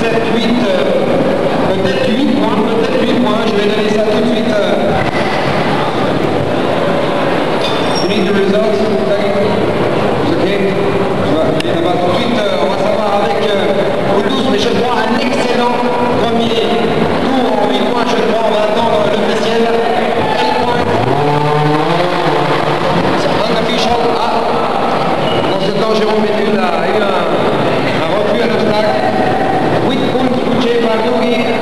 7, 8, euh, peut-être 8 points, peut-être 8 points, je vais donner ça tout de suite. You need the results? It's okay? Je vais appeler là-bas tout de suite, euh, on va savoir avec euh, Oudous, mais je crois un excellent premier tour en 8 points, je crois, on va attendre l'officiel. 8 points. C'est unofficial. Ah, dans ce temps, Jérôme Béthune a eu un, करवा दूंगी